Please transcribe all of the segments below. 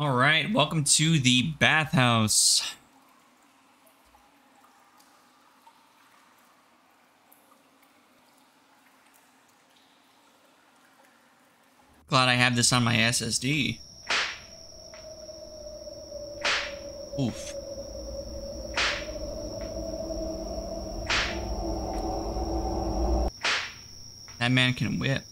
All right, welcome to the bathhouse. Glad I have this on my SSD. Oof. That man can whip.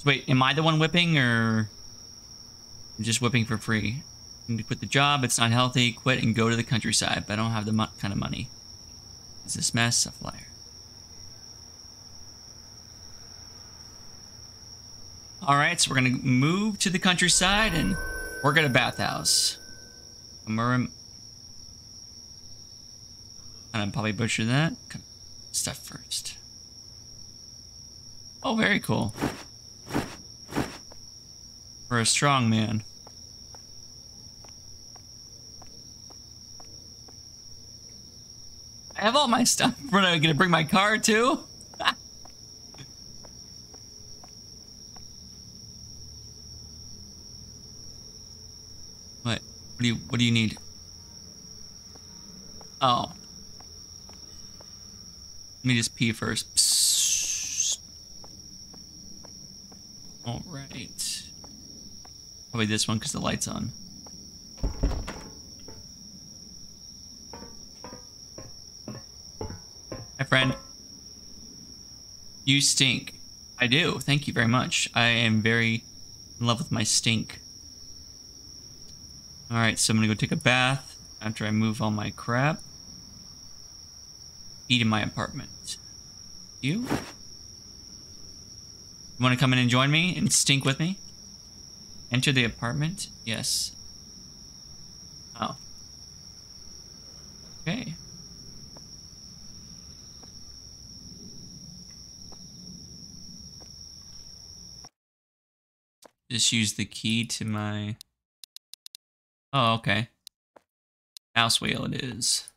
So wait, am I the one whipping or I'm just whipping for free? I need to quit the job. It's not healthy. Quit and go to the countryside. But I don't have the kind of money. Is this mess a flyer? All right, so we're gonna move to the countryside and work at a bathhouse. Amurim. And I'm probably butcher that. Stuff first. Oh, very cool. For a strong man. I have all my stuff. Am I gonna bring my car too? what? What do you, what do you need? Oh. Let me just pee first. Psst. All right. Probably this one because the light's on. Hi, friend. You stink. I do. Thank you very much. I am very in love with my stink. Alright, so I'm gonna go take a bath after I move all my crap. Eat in my apartment. You? You wanna come in and join me and stink with me? Enter the apartment? Yes. Oh. Okay. Just use the key to my... Oh, okay. Mouse wheel it is.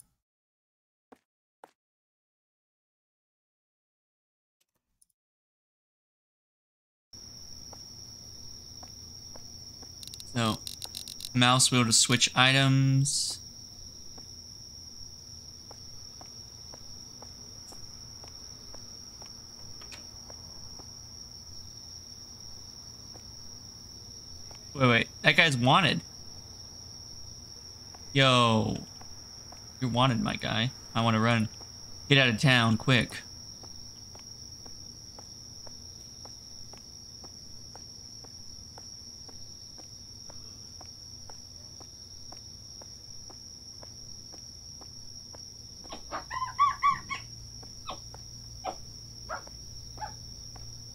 So, mouse wheel to switch items. Wait, wait. That guy's wanted. Yo. You're wanted, my guy. I want to run. Get out of town, quick.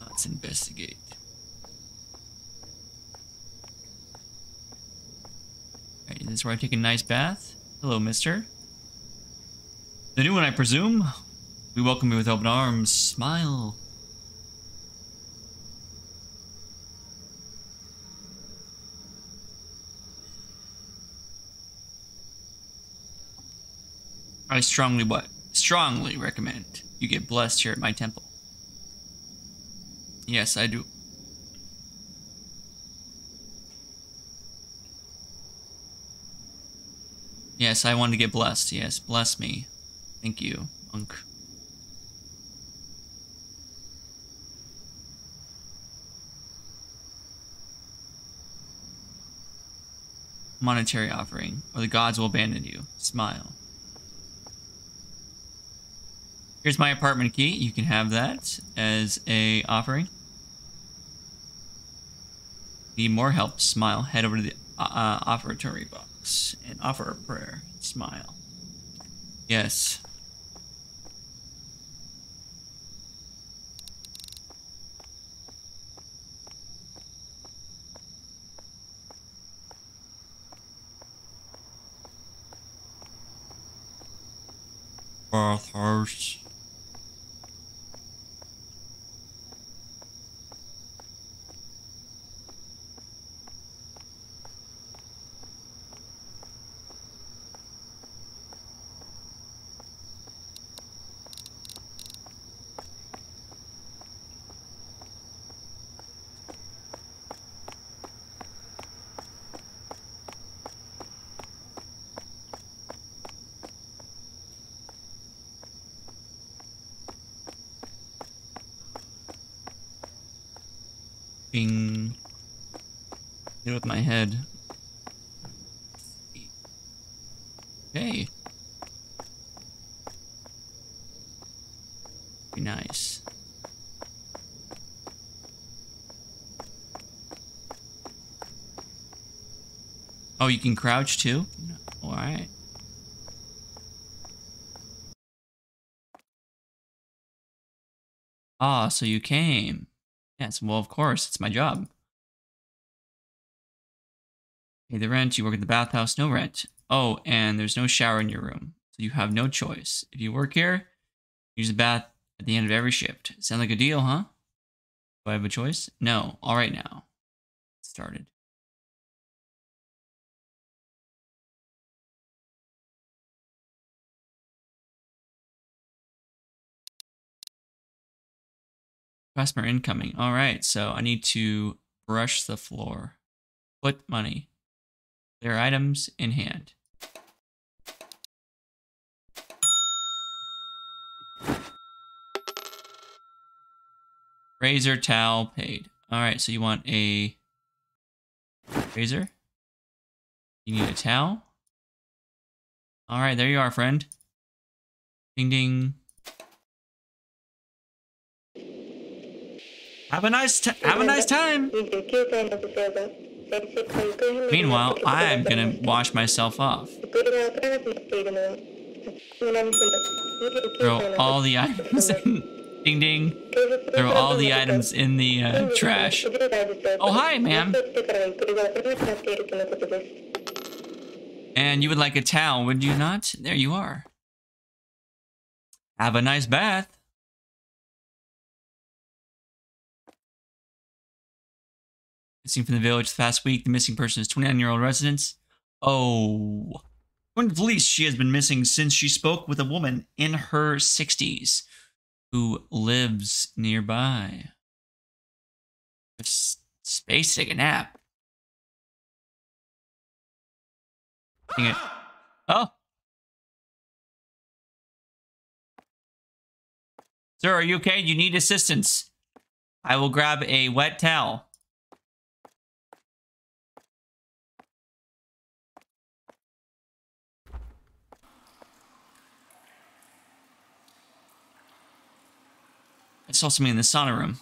Let's investigate. Where I take a nice bath. Hello, mister. The new one, I presume? We welcome you with open arms. Smile. I strongly what? Strongly recommend you get blessed here at my temple. Yes, I do. Yes, I want to get blessed. Yes, bless me. Thank you, monk. Monetary offering, or the gods will abandon you. Smile. Here's my apartment key. You can have that as a offering. Need more help? Smile. Head over to the uh, offertory box and offer a prayer. Smile. Yes. Bathhouse. Hit with my head. Okay. Be nice. Oh, you can crouch too? Alright. Ah, so you came. Yes, well, of course, it's my job. Pay the rent, you work at the bathhouse, no rent. Oh, and there's no shower in your room, so you have no choice. If you work here, use the bath at the end of every shift. Sound like a deal, huh? Do I have a choice? No. All right now. Started. Customer incoming. All right, so I need to brush the floor. Put money. Their items in hand. Razor towel paid. All right, so you want a razor? You need a towel? All right, there you are, friend. Ding ding. Have a nice have a nice time. Meanwhile, I'm gonna wash myself off. Throw all the items in. Ding ding. Throw all the items in the uh, trash. Oh, hi, ma'am. And you would like a towel, would you not? There you are. Have a nice bath. Missing from the village the past week. The missing person is 29-year-old residents. Oh. According to police, she has been missing since she spoke with a woman in her 60s who lives nearby. Space take a nap. Dang it. Oh. Sir, are you okay? You need assistance. I will grab a wet towel. I saw something in the sauna room.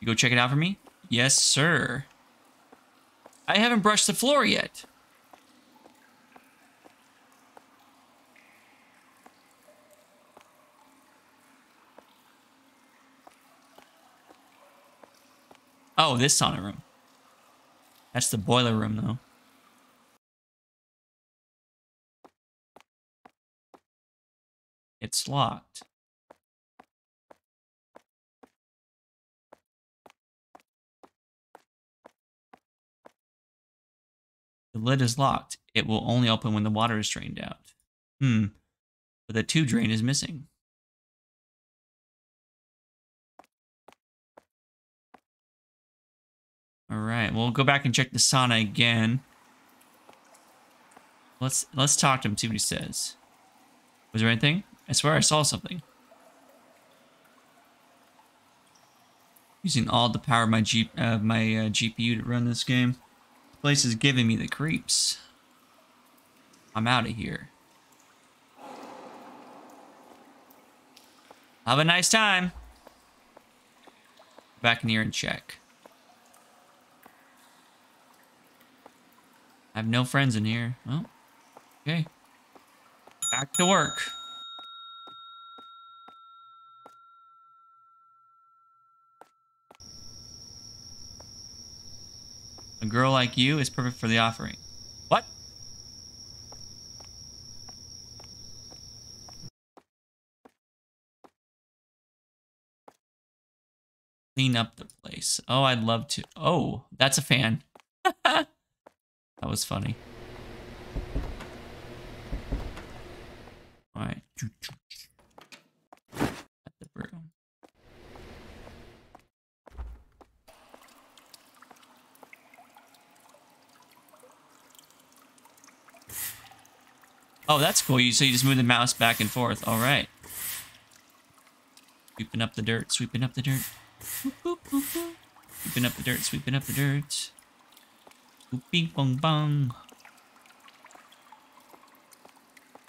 You go check it out for me? Yes, sir. I haven't brushed the floor yet. Oh, this sauna room. That's the boiler room, though. It's locked. The lid is locked. It will only open when the water is drained out. Hmm. But the tube drain is missing. All right, we'll go back and check the sauna again. Let's let's talk to him, see what he says. Was there anything? I swear I saw something. Using all the power of my G uh, my uh, GPU to run this game place is giving me the creeps. I'm out of here. Have a nice time. Back in here and check. I have no friends in here. Well, okay. Back to work. A girl like you is perfect for the offering. What? Clean up the place. Oh, I'd love to. Oh, that's a fan. that was funny. All right. Oh, that's cool. You so you just move the mouse back and forth. All right. Sweeping up the dirt. Sweeping up the dirt. Boop, boop, boop, Sweeping up the dirt, sweeping up the dirt. Bing bong bong.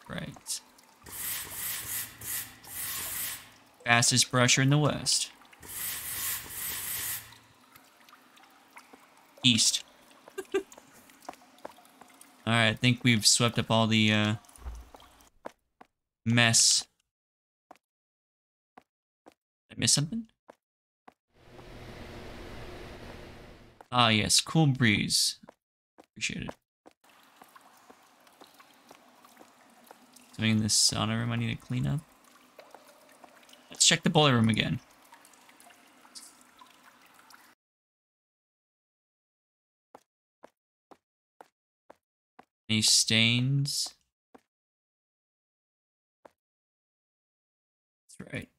Right. Fastest brusher in the West. East. Alright, I think we've swept up all the uh, mess. Did I miss something? Ah, yes, cool breeze. Appreciate it. Something in this sauna room I need to clean up. Let's check the boiler room again. Any stains? Right.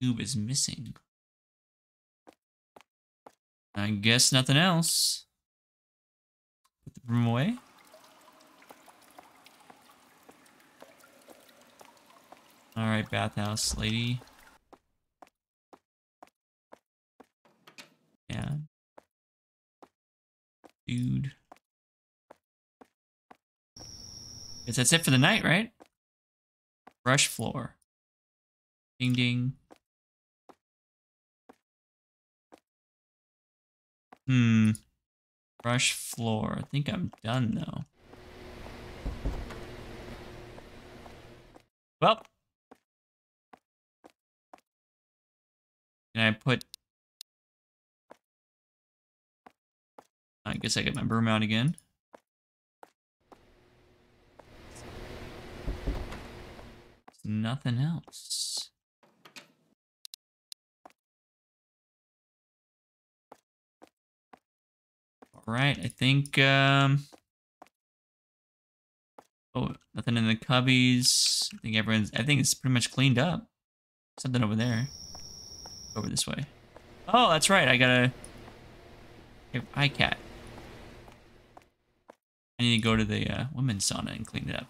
Tube is missing. I guess nothing else. Put the broom away. Alright, bathhouse lady. Yeah. Dude. Guess that's it for the night, right? Brush floor. Ding ding. Hmm. Brush floor. I think I'm done though. Well. Can I put... I guess I get my broom out again. Nothing else. Right, I think, um, oh, nothing in the cubbies. I think everyone's, I think it's pretty much cleaned up. Something over there. Over this way. Oh, that's right. I gotta, iCat. I need to go to the uh, women's sauna and clean it up.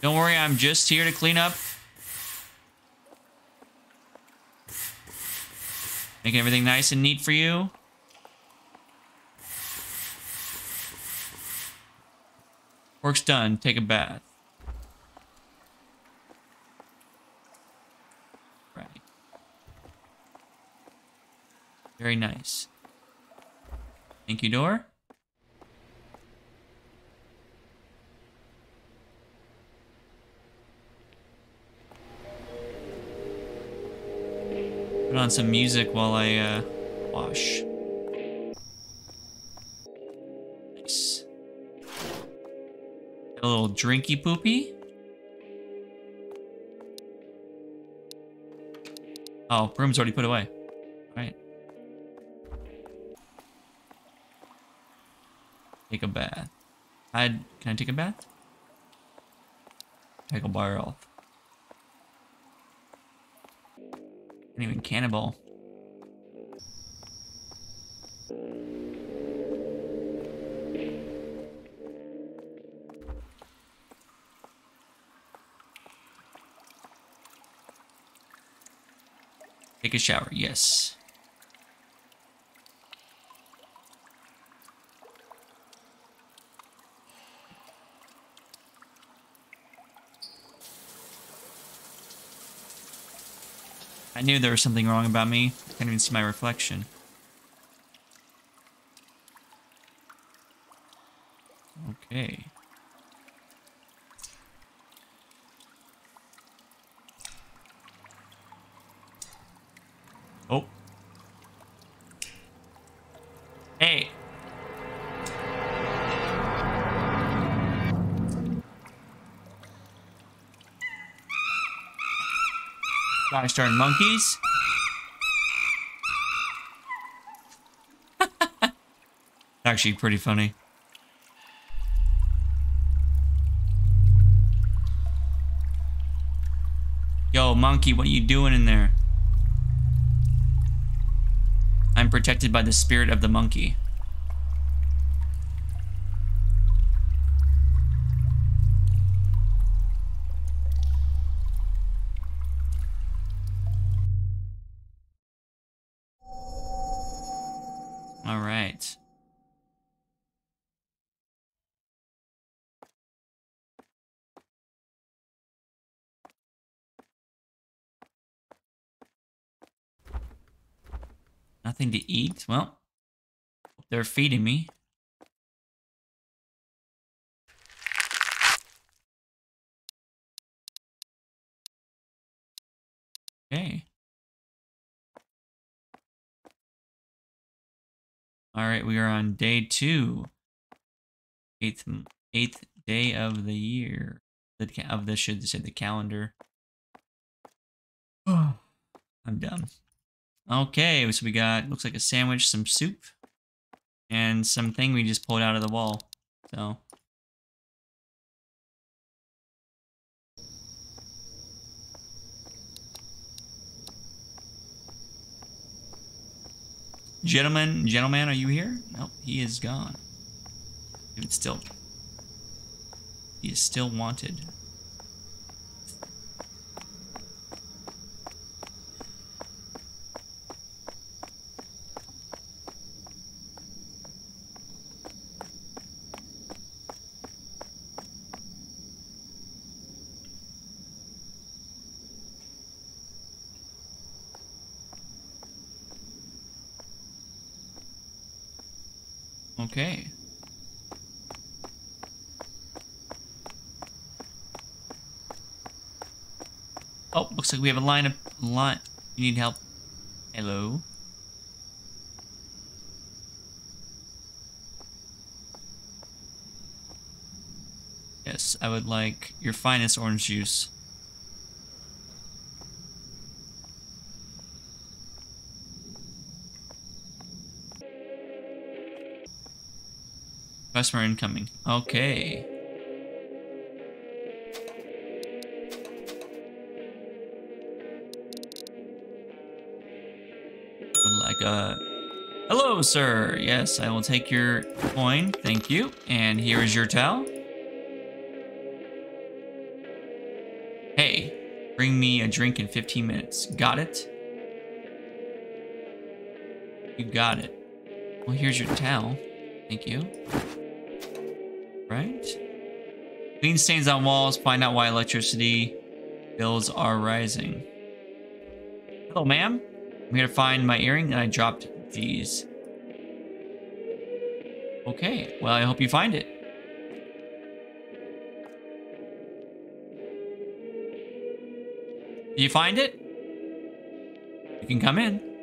Don't worry, I'm just here to clean up Making everything nice and neat for you. Work's done. Take a bath. Right. Very nice. Thank you, door. Put on some music while I uh, wash. Nice. a little drinky poopy. Oh, broom's already put away. All right. Take a bath. I can I take a bath? Take a bar off. And even cannibal. Take a shower, yes. I knew there was something wrong about me. I can't even see my reflection. Okay. Oh. Hey, Darn monkeys. Actually pretty funny. Yo, monkey, what are you doing in there? I'm protected by the spirit of the monkey. Nothing to eat. Well, they're feeding me. Okay. All right, we are on day two. Eighth, eighth day of the year. The of the should say the calendar. Oh, I'm done. Okay, so we got looks like a sandwich, some soup, and something we just pulled out of the wall. So Gentlemen, gentleman, are you here? Nope, he is gone. It's still... He is still wanted. Okay. Oh, looks like we have a line of line. You need help. Hello. Yes, I would like your finest orange juice. Customer incoming. Okay. Like a... Hello, sir. Yes, I will take your coin. Thank you. And here is your towel. Hey, bring me a drink in 15 minutes. Got it? You got it. Well, here's your towel. Thank you? Clean stains on walls, find out why electricity bills are rising. Hello, ma'am. I'm here to find my earring and I dropped these. Okay, well, I hope you find it. You find it? You can come in.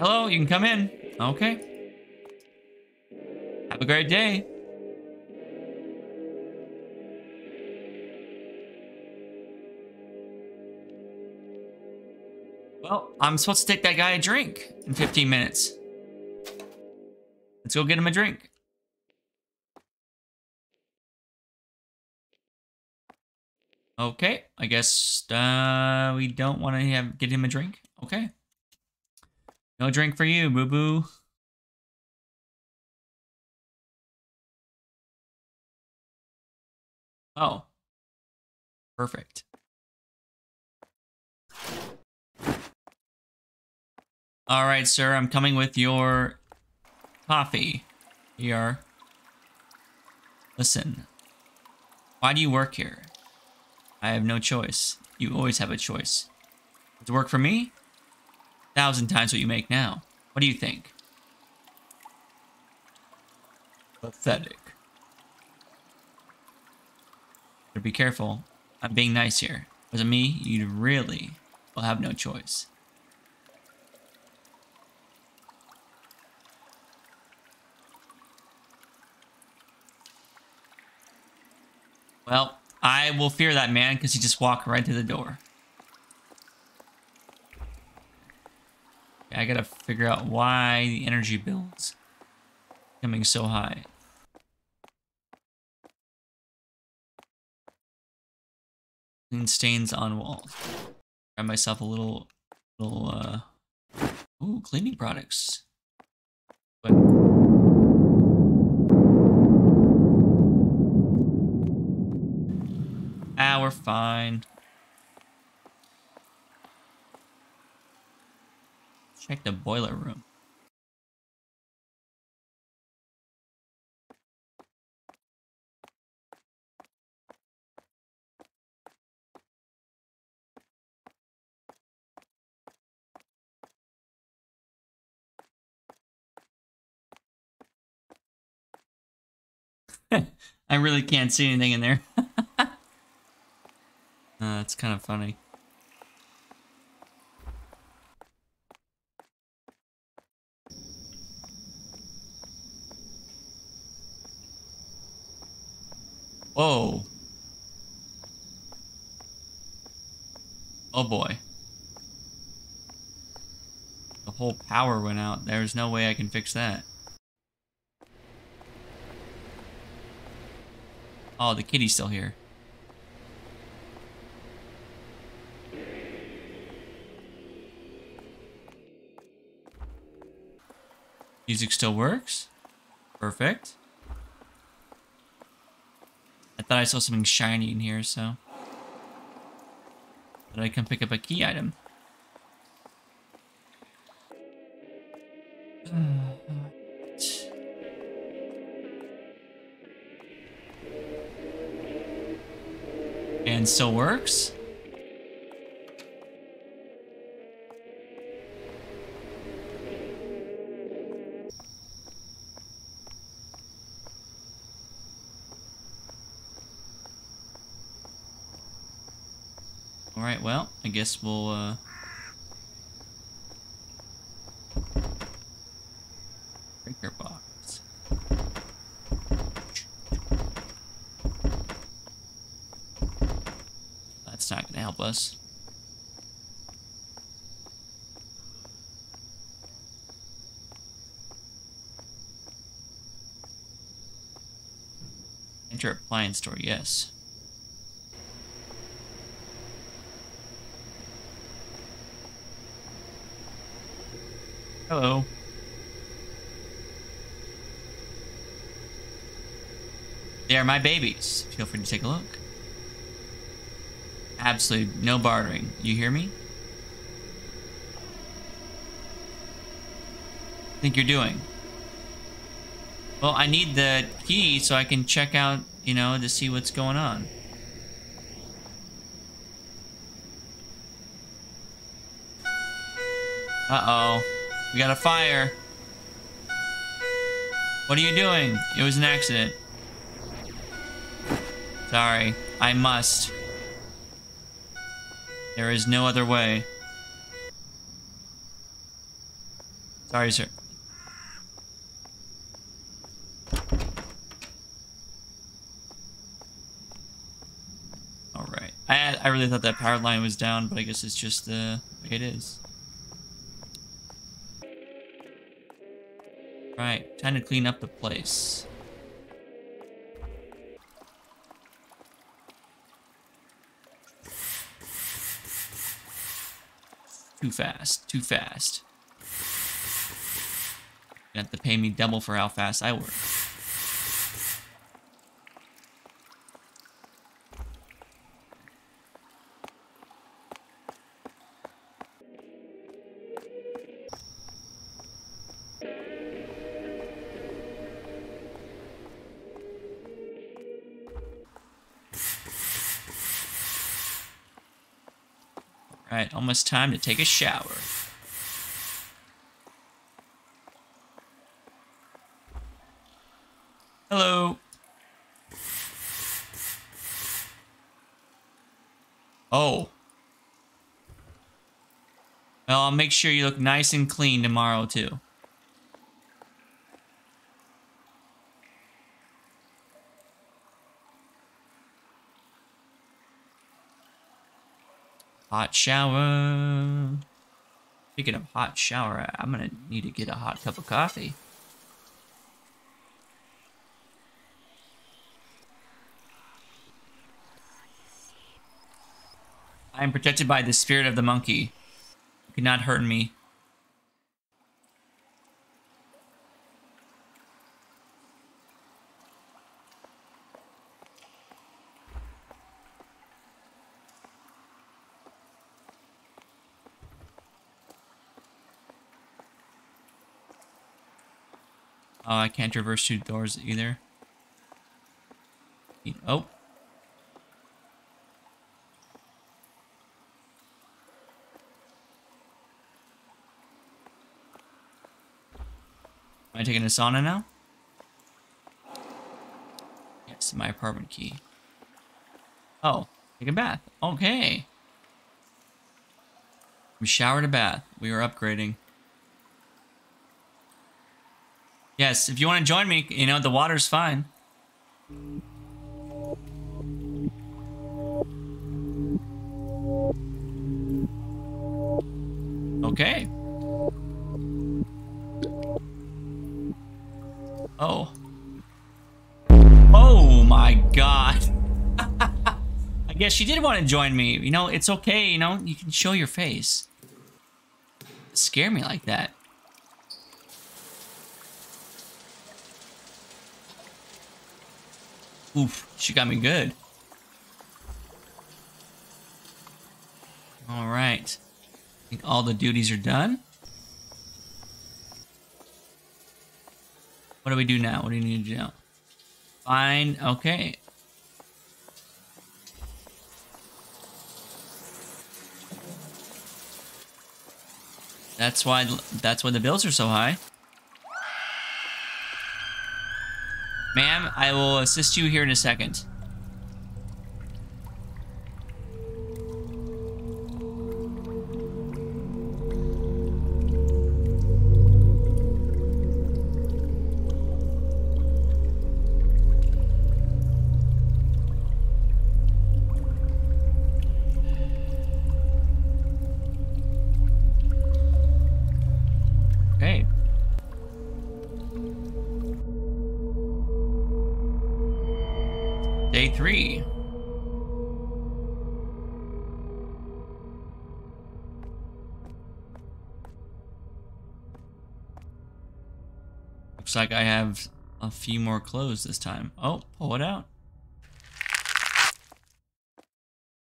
Hello, you can come in. Okay. Have a great day. Well, I'm supposed to take that guy a drink in 15 minutes. Let's go get him a drink. Okay, I guess uh, we don't want to have get him a drink. Okay. No drink for you, boo boo. Oh. Perfect. All right, sir, I'm coming with your coffee. Here. Listen. Why do you work here? I have no choice. You always have a choice. To work for me? Thousand times what you make now. What do you think? Pathetic. Better be careful. I'm being nice here. Was it me, you really will have no choice. Well, I will fear that man because he just walked right through the door. I gotta figure out why the energy bill's coming so high. Clean stains on walls. Grab myself a little, little, uh, ooh, cleaning products. But ah, we're fine. Check the boiler room. I really can't see anything in there. uh, that's kind of funny. Whoa. Oh boy. The whole power went out. There's no way I can fix that. Oh, the kitty's still here. Music still works. Perfect. Thought I saw something shiny in here, so... That I can pick up a key item. and still works. Guess we'll, uh... Breaker box. That's not gonna help us. Enter appliance store, yes. Hello. They are my babies. Feel free to take a look. Absolutely no bartering. You hear me? think you're doing? Well, I need the key so I can check out, you know, to see what's going on. Uh-oh. We got a fire. What are you doing? It was an accident. Sorry. I must. There is no other way. Sorry, sir. Alright. I, I really thought that power line was down, but I guess it's just uh, the way it is. Right, time to clean up the place. Too fast, too fast. You have to pay me double for how fast I work. Almost time to take a shower. Hello. Oh. Well, I'll make sure you look nice and clean tomorrow, too. Shower. Speaking of hot shower, I'm gonna need to get a hot cup of coffee. I am protected by the spirit of the monkey. You cannot hurt me. Oh, I can't traverse two doors either. Oh. Am I taking a sauna now? Yes, my apartment key. Oh, take a bath. Okay. From shower to bath. We are upgrading. Yes, if you want to join me, you know, the water's fine. Okay. Oh. Oh my god. I guess she did want to join me. You know, it's okay, you know, you can show your face. Scare me like that. Oof, she got me good. All right. I think all the duties are done. What do we do now? What do you need to do? Fine. Okay. That's why that's why the bills are so high. Ma'am, I will assist you here in a second. Like I have a few more clothes this time. Oh, pull it out.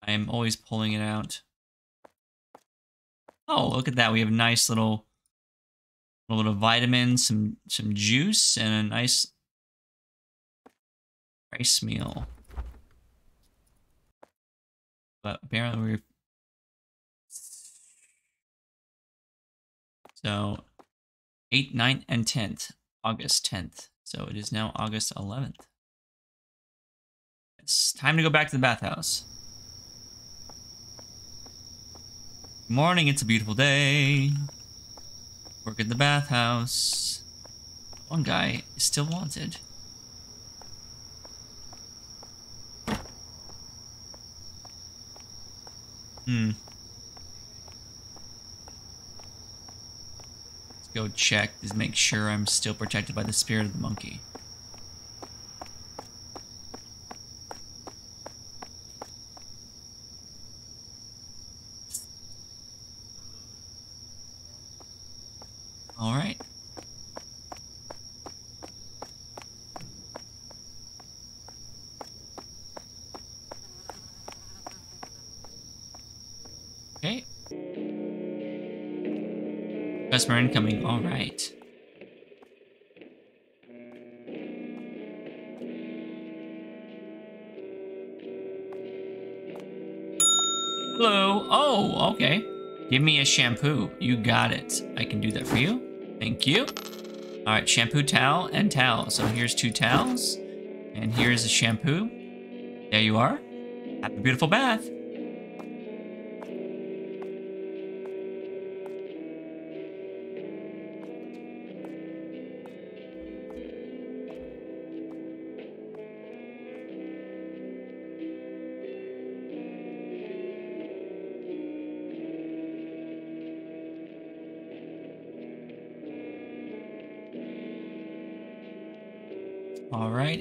I am always pulling it out. Oh, look at that. We have nice little, little bit vitamins, some some juice, and a nice rice meal. But apparently we're so 8th, 9th, and 10th. August 10th. So it is now August 11th. It's time to go back to the bathhouse. Morning, it's a beautiful day. Work at the bathhouse. One guy is still wanted. Hmm. Go check to make sure I'm still protected by the spirit of the monkey. All right. Okay. Customer incoming. All right. Hello. Oh, okay. Give me a shampoo. You got it. I can do that for you. Thank you. All right, shampoo, towel, and towel. So here's two towels, and here's a shampoo. There you are. Have a beautiful bath.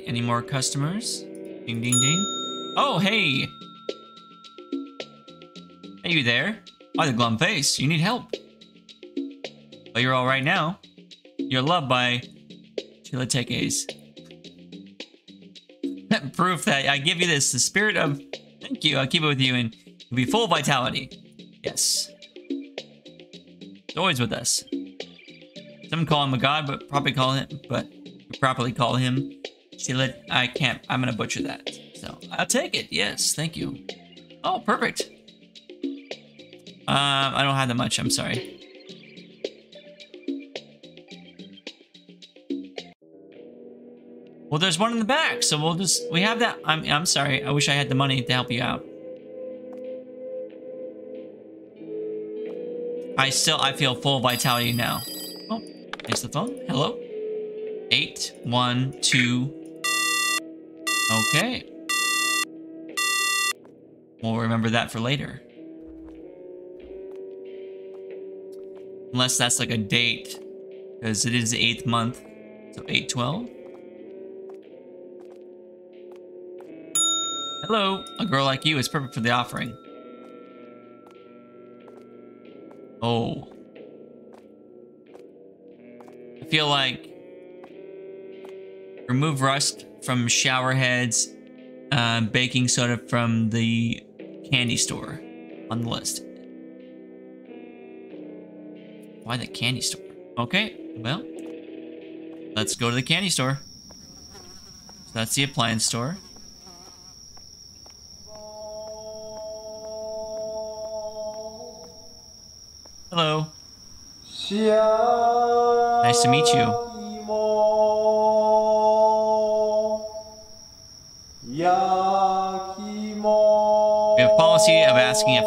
Any more customers? Ding, ding, ding. Oh, hey! Hey, you there? Why the glum face? You need help. But you're all right now. You're loved by Chilatekes. Proof that I give you this, the spirit of thank you, I'll keep it with you and be full vitality. Yes. It's always with us. Some call him a god, but probably call him, but properly call him Chilat. I can't, I'm gonna butcher that. So I'll take it. Yes, thank you. Oh, perfect. Um, I don't have that much. I'm sorry. Well, there's one in the back, so we'll just we have that. I'm I'm sorry. I wish I had the money to help you out. I still I feel full vitality now. Oh, there's the phone. Hello. Eight one two. Okay. We'll remember that for later. Unless that's like a date, because it is the eighth month. So eight twelve. Hello, a girl like you is perfect for the offering. Oh. I feel like remove rust from shower heads, uh, baking soda from the candy store on the list. Why the candy store? Okay, well, let's go to the candy store. So that's the appliance store. Hello. Nice to meet you.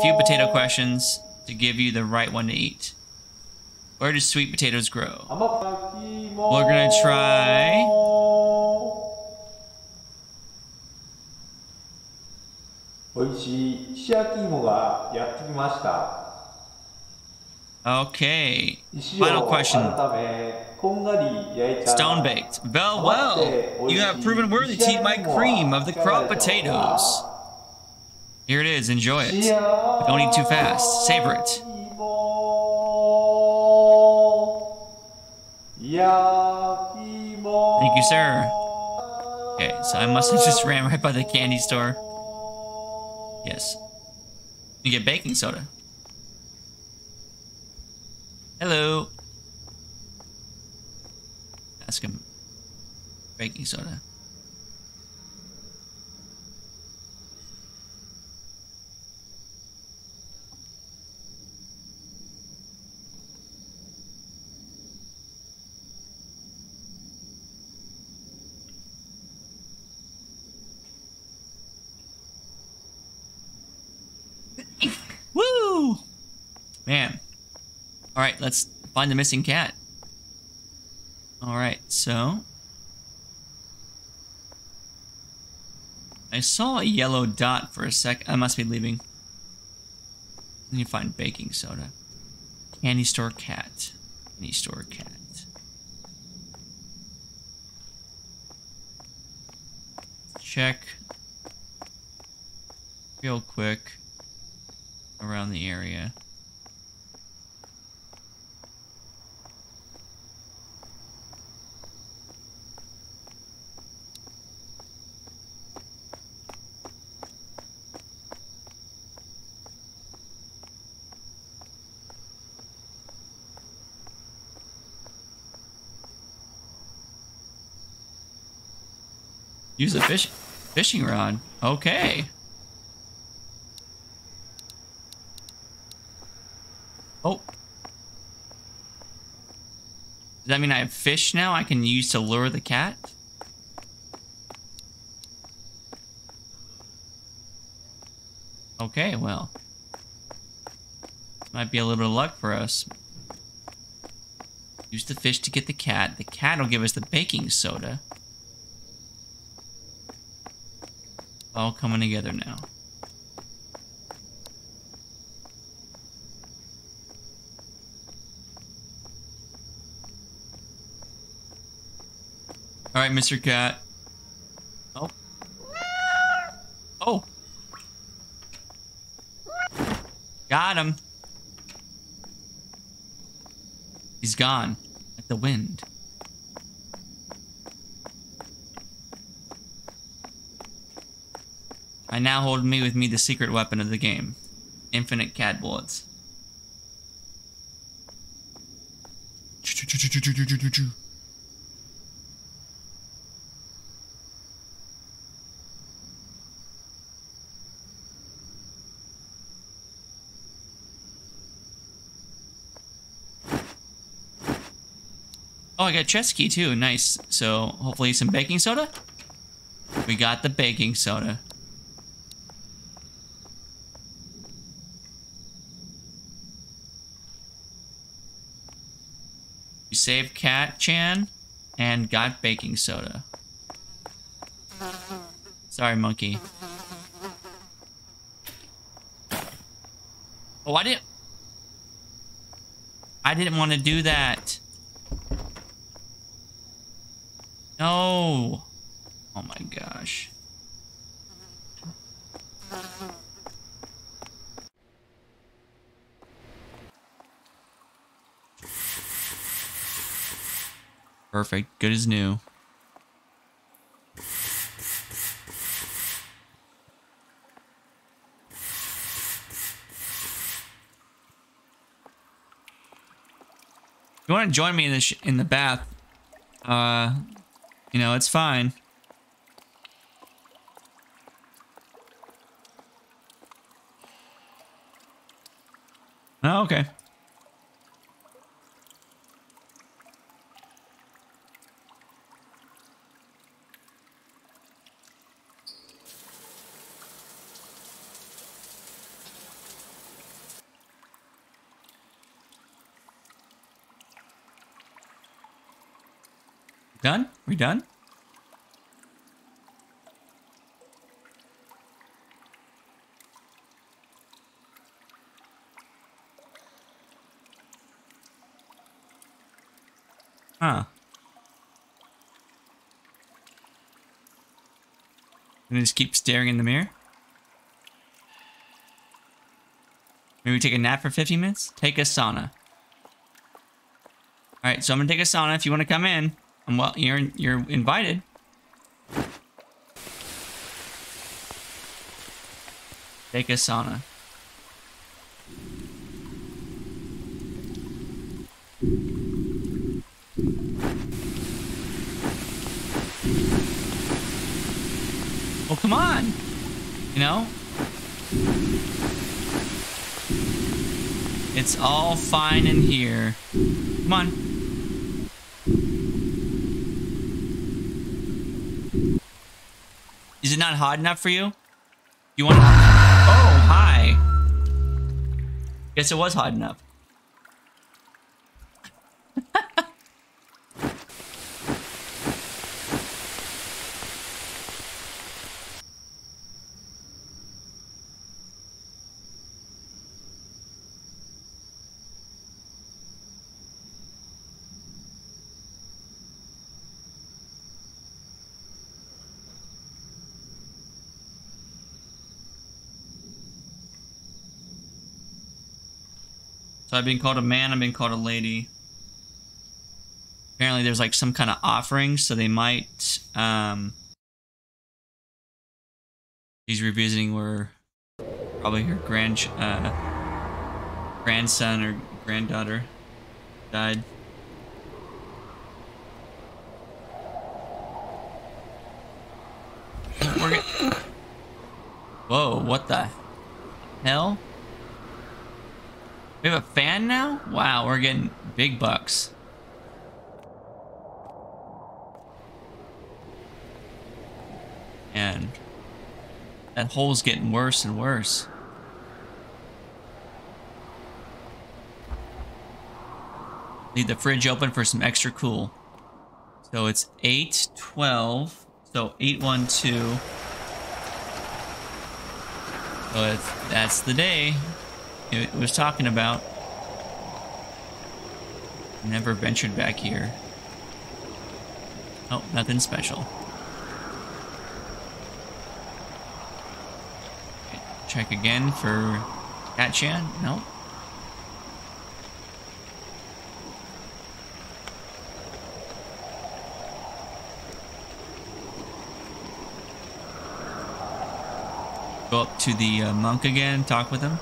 A few potato questions to give you the right one to eat. Where do sweet potatoes grow? We're gonna try... Okay. Final question. Stone baked. Well, well, you have proven worthy to eat my cream of the crop potatoes. Here it is. Enjoy it. Don't eat too fast. Savor it. Thank you, sir. Okay, so I must have just ran right by the candy store. Yes. You get baking soda. Hello. Ask him. Baking soda. Man. Alright, let's find the missing cat. Alright, so... I saw a yellow dot for a sec. I must be leaving. Let me find baking soda. Candy store cat. Candy store cat. Check. Real quick. Around the area. Use a fish fishing rod. Okay. Oh. Does that mean I have fish now I can use to lure the cat? Okay, well. Might be a little luck for us. Use the fish to get the cat. The cat will give us the baking soda. All coming together now. All right, Mr. Cat. Oh. Oh. Got him. He's gone. Like the wind. I now hold me with me the secret weapon of the game. Infinite cat bullets. Oh, I got chest key too. Nice. So hopefully some baking soda. We got the baking soda. We saved Cat Chan and got baking soda. Sorry, monkey. Oh, I didn't... I didn't want to do that. No. Oh my gosh. Perfect. Good as new. you want to join me in the in the bath, uh, you know, it's fine. Oh, okay. Done? Huh. And just keep staring in the mirror? Maybe take a nap for 15 minutes? Take a sauna. Alright, so I'm gonna take a sauna if you want to come in. And well, you're you're invited. Take a sauna. Well, come on. You know? It's all fine in here. Come on. Is it not hot enough for you? You want to... Oh, hi. Guess it was hot enough. So I've been called a man, I've been called a lady. Apparently there's like some kind of offering, so they might, um... She's revisiting where probably her grand, uh, grandson or granddaughter died. Whoa, what the hell? We have a fan now? Wow, we're getting big bucks. And that hole's getting worse and worse. Leave the fridge open for some extra cool. So it's 812. So 812. So that's the day it was talking about. Never ventured back here. Oh, nothing special. Check again for Cat Nope. Go up to the uh, monk again, talk with him.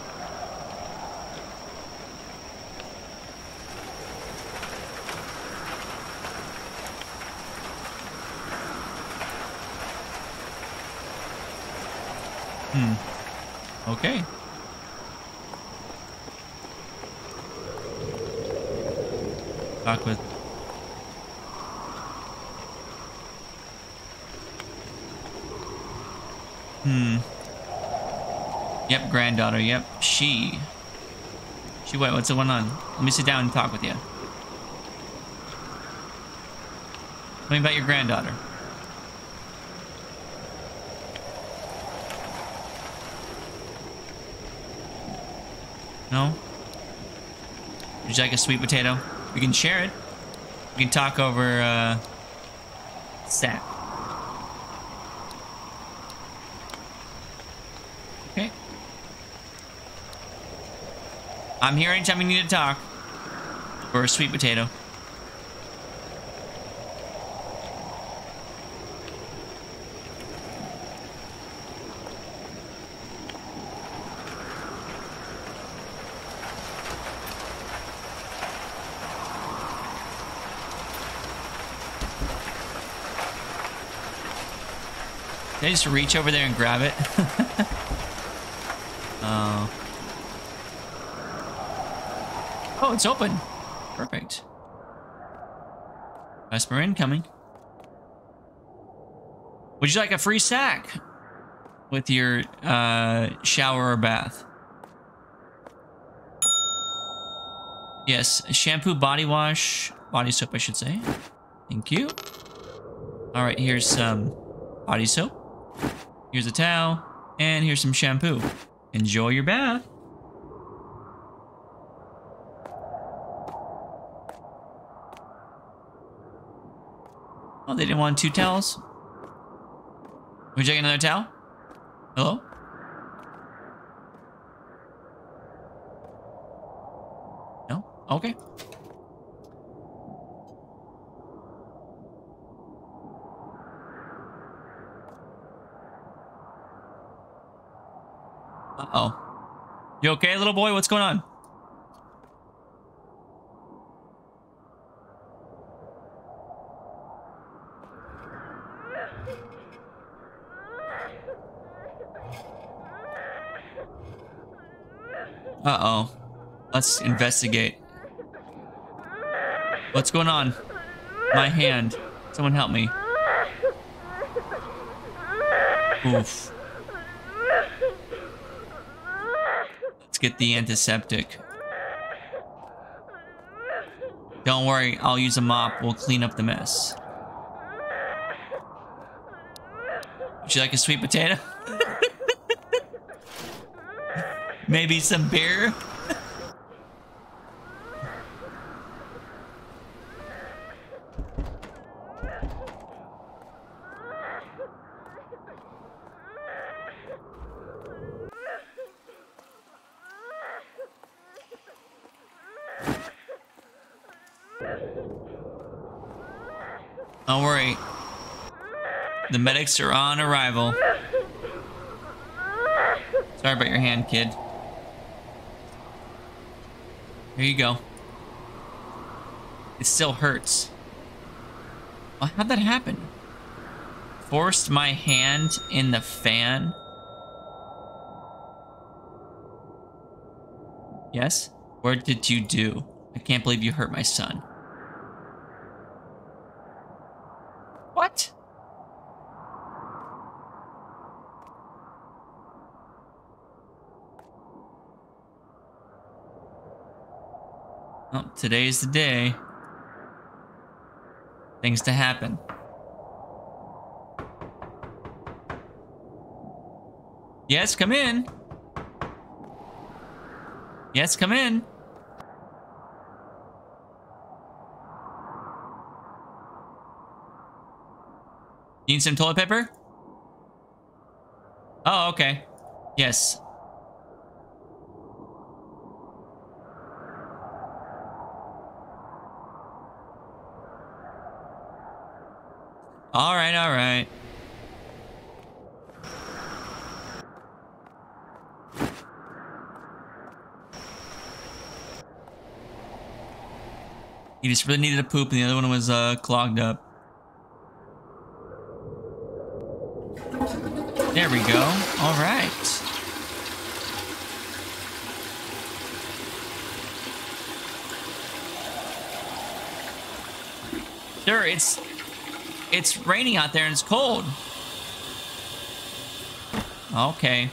Hmm. Okay. Talk with Hmm. Yep. Yep, she. She, wait, what's going on? Let me sit down and talk with you. Tell me about your granddaughter. No? Would you like a sweet potato? We can share it. We can talk over, uh, sap. I'm here anytime you need to talk. Or a sweet potato. I just reach over there and grab it? oh. Oh, it's open. Perfect. Vesper incoming. Would you like a free sack with your uh, shower or bath? Yes, shampoo, body wash, body soap, I should say. Thank you. All right, here's some body soap. Here's a towel, and here's some shampoo. Enjoy your bath. They didn't want two towels? Would you like another towel? Hello? No? Okay. Uh-oh. You okay, little boy? What's going on? Uh-oh. Let's investigate. What's going on? My hand. Someone help me. Oof. Let's get the antiseptic. Don't worry, I'll use a mop. We'll clean up the mess. Would you like a sweet potato? Maybe some beer? Don't worry. Are on arrival. Sorry about your hand, kid. Here you go. It still hurts. Well, how'd that happen? Forced my hand in the fan? Yes? What did you do? I can't believe you hurt my son. What? Well, today's the day. Things to happen. Yes, come in. Yes, come in. Need some toilet paper? Oh, okay. Yes. All right, all right. He just really needed a poop and the other one was uh, clogged up. There we go. All right. Sure, it's it's raining out there and it's cold. Okay.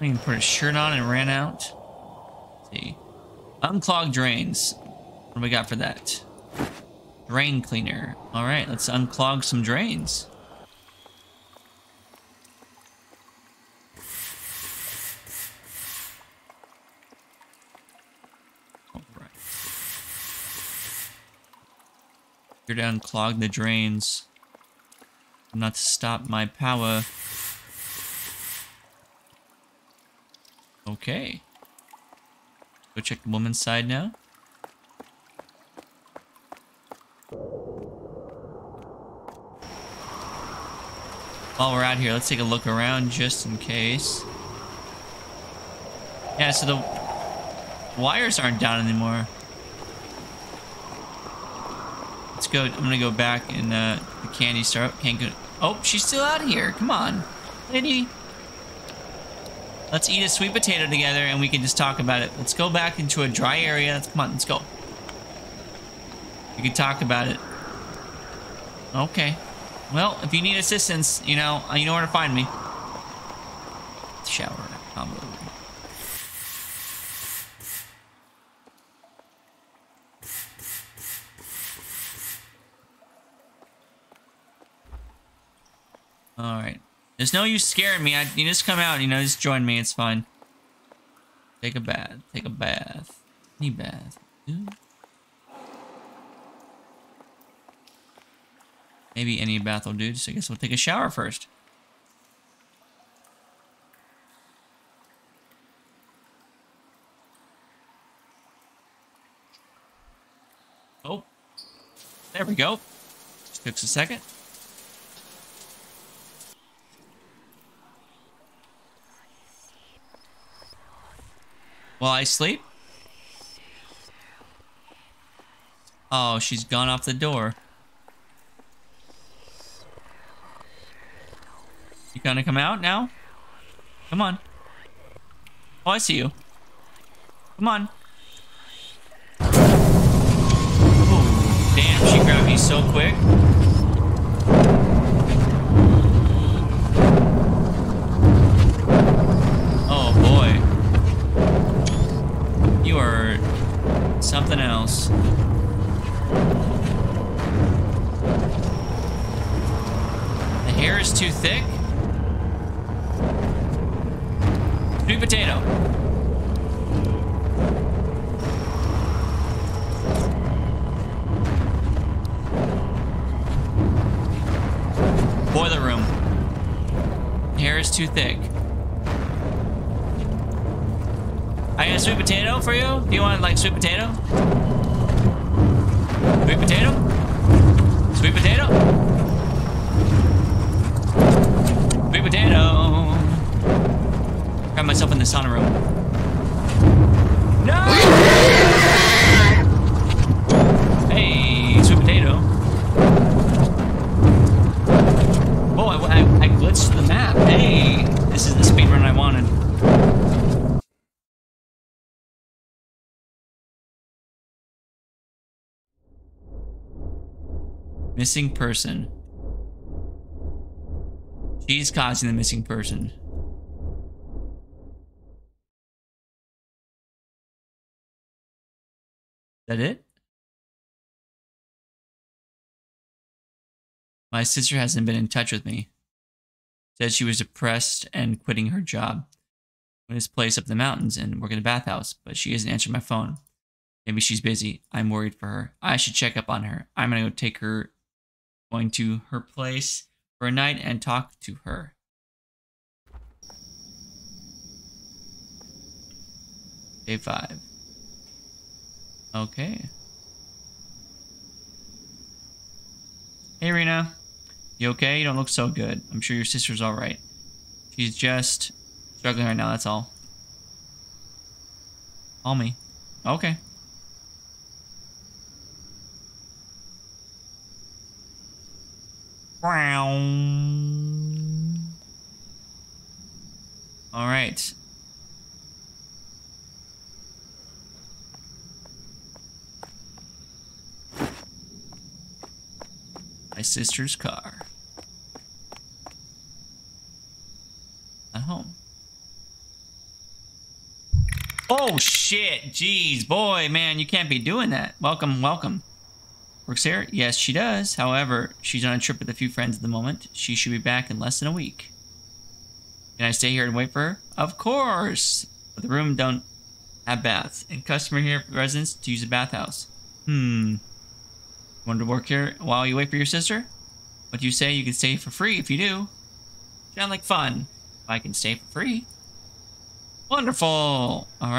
I even put a shirt on and ran out. Let's see. Unclog drains. What do we got for that? Drain cleaner. All right, let's unclog some drains. All right. Here to unclog the drains. Not to stop my power. Okay. Go check the woman's side now. While we're out here, let's take a look around just in case. Yeah, so the wires aren't down anymore. Let's go. I'm gonna go back and uh, the candy store. Can't go. Oh, she's still out here. Come on, lady. Let's eat a sweet potato together and we can just talk about it. Let's go back into a dry area. Let's, come on, let's go. We can talk about it. Okay. Well, if you need assistance, you know, you know where to find me. Shower combo. Alright. No use scaring me. I, you just come out, you know, just join me. It's fine. Take a bath. Take a bath. Any bath. Maybe any bath will do. So I guess we'll take a shower first. Oh. There we go. Just took a second. While I sleep? Oh, she's gone off the door. You gonna come out now? Come on. Oh, I see you. Come on. Oh, damn, she grabbed me so quick. Something else. The hair is too thick? Sweet potato. Boiler room. Hair is too thick. I got a sweet potato for you? Do you want like sweet potato? Sweet potato? Sweet potato? Sweet potato. Grab myself in the sauna room. No! Hey, sweet potato. Oh, I, I, I glitched the map. Hey, this is the speedrun I wanted. Missing person. She's causing the missing person. That it? My sister hasn't been in touch with me. Said she was depressed and quitting her job. in this place up the mountains and work in a bathhouse, but she hasn't answered my phone. Maybe she's busy. I'm worried for her. I should check up on her. I'm gonna go take her going to her place for a night and talk to her. Day five. Okay. Hey, Rena. You okay? You don't look so good. I'm sure your sister's alright. She's just struggling right now, that's all. Call me. Okay. All right. My sister's car. At home. Oh shit, jeez, boy, man, you can't be doing that. Welcome, welcome. Works here? Yes, she does. However, she's on a trip with a few friends at the moment. She should be back in less than a week. Can I stay here and wait for her? Of course. But the room don't have baths. And customer here residents to use a bathhouse. Hmm. Want to work here while you wait for your sister? What do you say? You can stay for free if you do. Sound like fun. If I can stay for free. Wonderful. All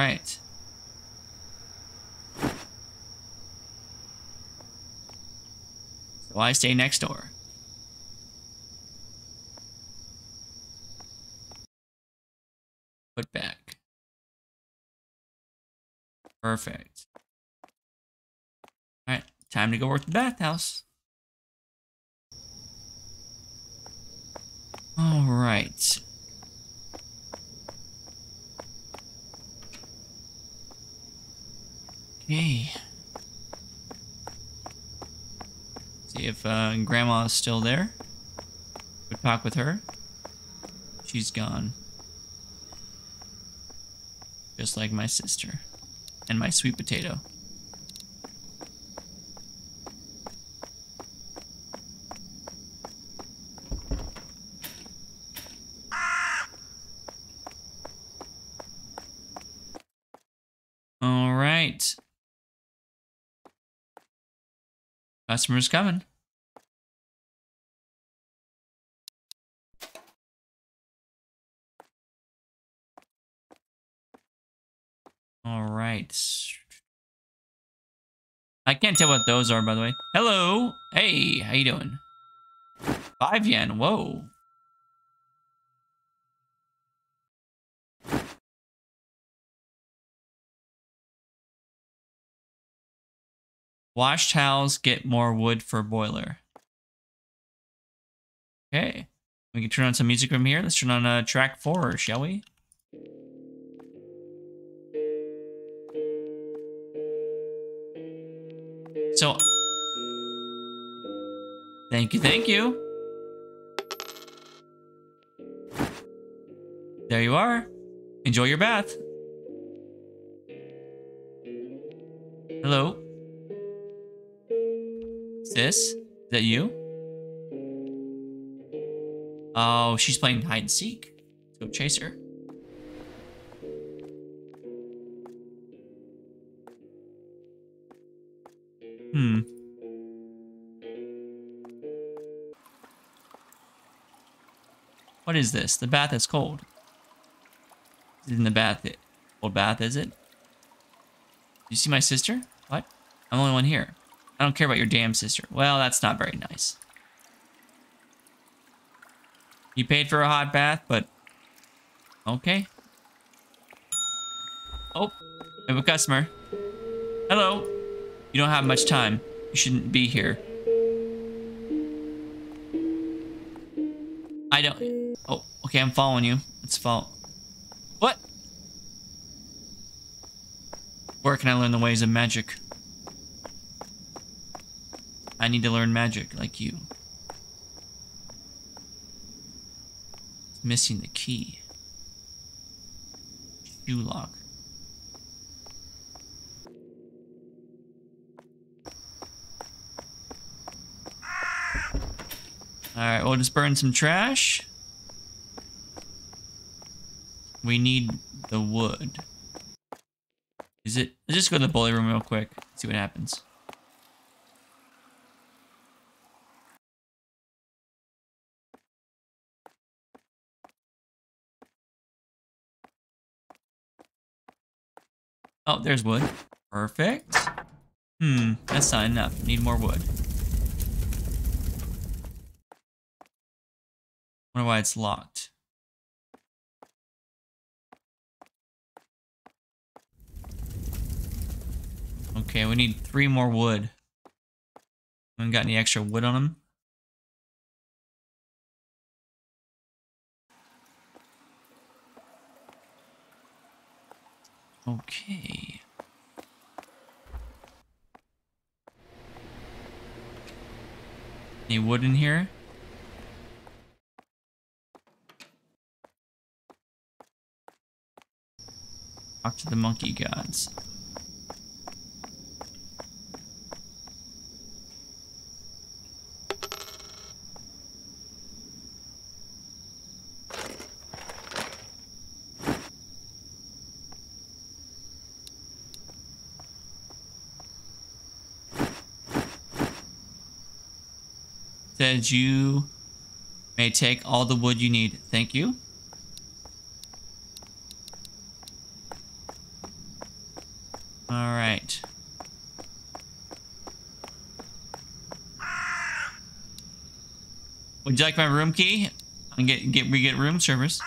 So I stay next door. Put back. Perfect. All right, time to go work the bathhouse. All right. Okay. See if uh, Grandma is still there. Would talk with her. She's gone. Just like my sister. And my sweet potato. All right. Customer's coming. All right. I can't tell what those are, by the way. Hello. Hey, how you doing? Five yen. Whoa. Wash towels, get more wood for boiler. Okay. We can turn on some music from here. Let's turn on uh, track four, shall we? So, thank you, thank you. There you are. Enjoy your bath. Hello. Sis? Is that you? Oh, she's playing hide and seek. Let's go chase her. Hmm. What is this? The bath is cold. Is in the bath, old bath, is it? You see my sister? What? I'm the only one here. I don't care about your damn sister. Well, that's not very nice. You paid for a hot bath, but... Okay. Oh, I have a customer. Hello. You don't have much time. You shouldn't be here. I don't... Oh, okay, I'm following you. Let's follow... What? Where can I learn the ways of magic? I need to learn magic like you. Missing the key. Shoe lock. Alright, we'll just burn some trash. We need the wood. Is it? Let's just go to the bully room real quick. See what happens. Oh, there's wood. Perfect. Hmm, that's not enough. Need more wood. Wonder why it's locked. Okay, we need three more wood. Haven't got any extra wood on them. Okay. Any wood in here? Talk to the monkey gods. Says you may take all the wood you need. Thank you. All right. Would you like my room key? And get get we get room service.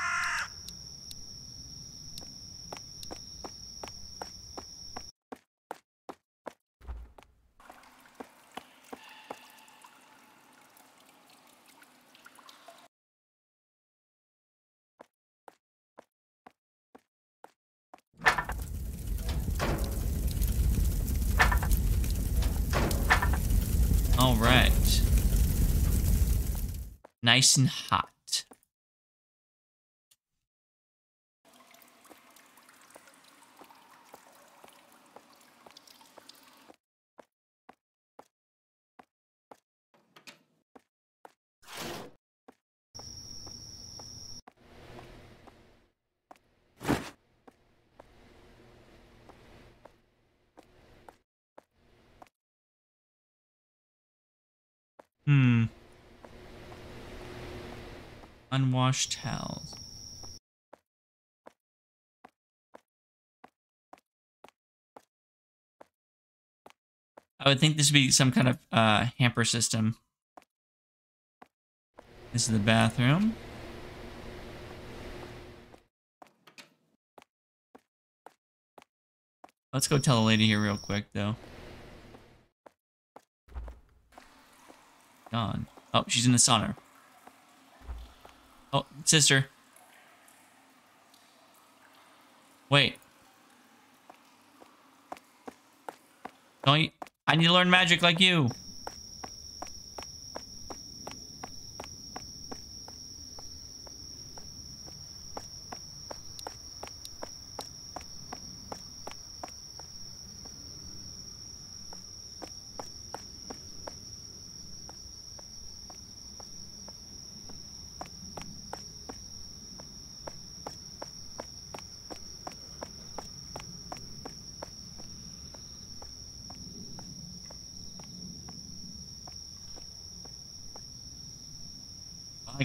All right. Nice and hot. Hmm. Unwashed towels. I would think this would be some kind of uh, hamper system. This is the bathroom. Let's go tell the lady here real quick, though. Gone. Oh, she's in the sauna. Oh, sister. Wait. Don't you, I need to learn magic like you.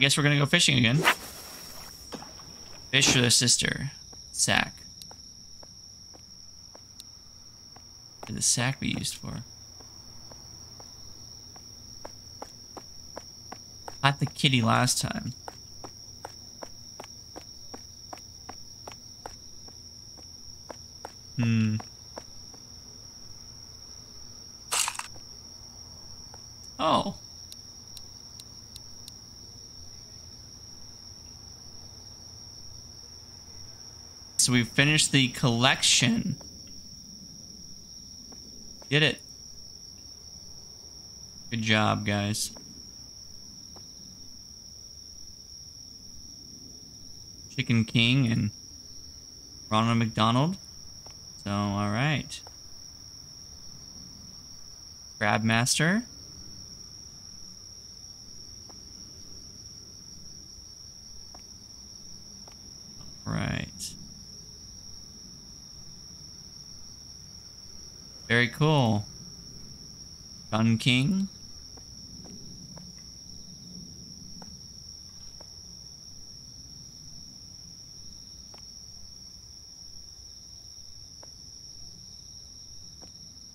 Guess we're gonna go fishing again. Fish for the sister. Sack. What did the sack be used for? Caught the kitty last time. Hmm. Oh. Finished the collection. Did it. Good job, guys. Chicken King and Ronald McDonald. So, alright. Crab Master. Right. Very cool. Gun King.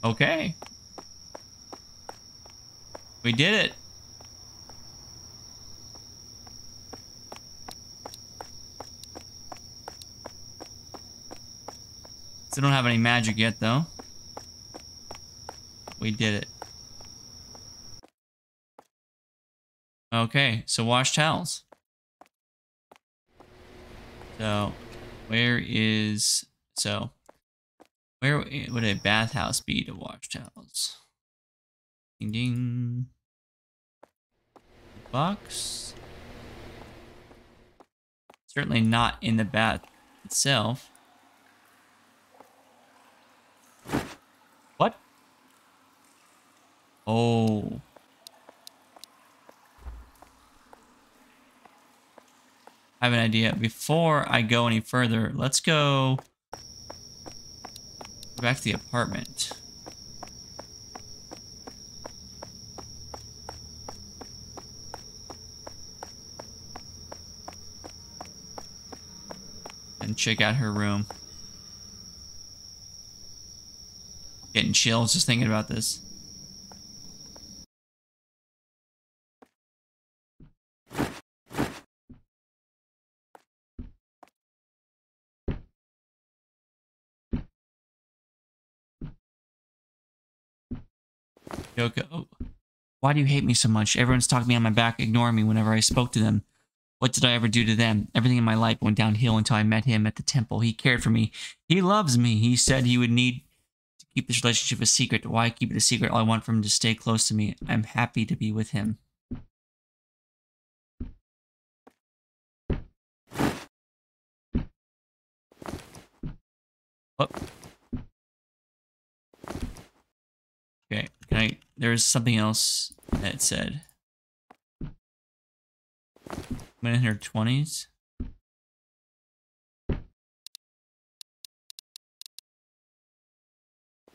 Okay. We did it. Still don't have any magic yet, though. We did it. Okay, so wash towels. So, where is... So, where would a bathhouse be to wash towels? Ding ding. Box. Certainly not in the bath itself. Oh. I have an idea. Before I go any further, let's go back to the apartment. And check out her room. Getting chills just thinking about this. Yoko, why do you hate me so much? Everyone's talking me on my back, ignoring me whenever I spoke to them. What did I ever do to them? Everything in my life went downhill until I met him at the temple. He cared for me. He loves me. He said he would need to keep this relationship a secret. Why keep it a secret? All I want for him to stay close to me. I'm happy to be with him. What? Okay, can I? There's something else that it said. I'm in her 20s.